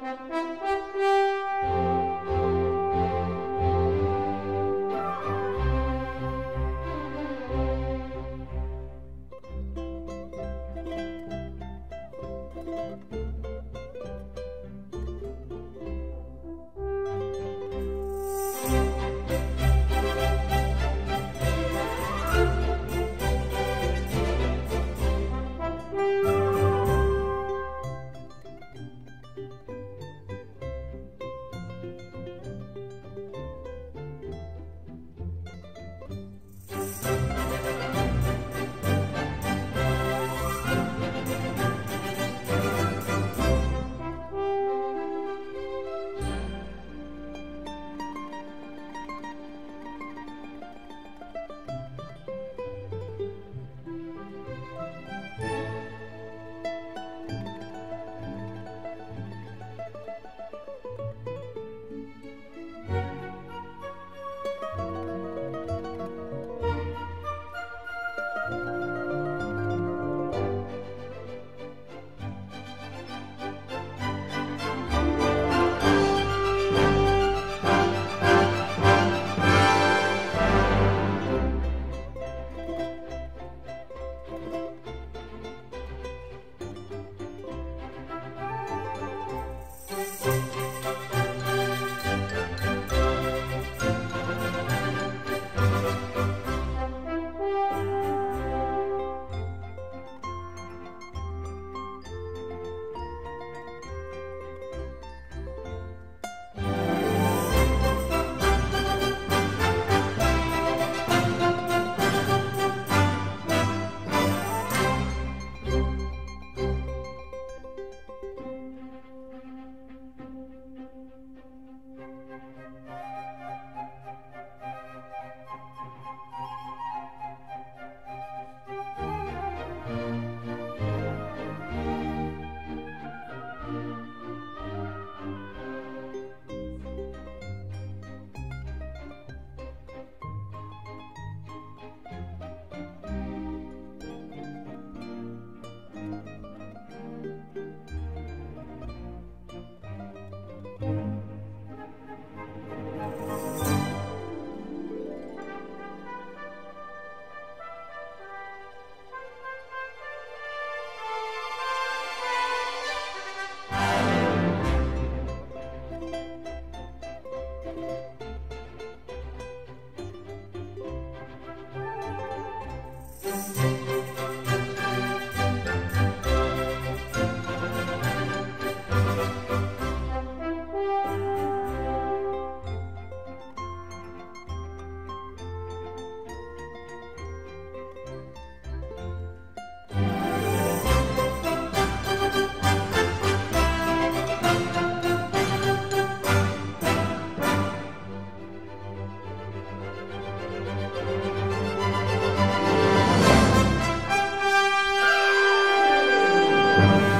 Thank Thank you.